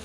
Yeah.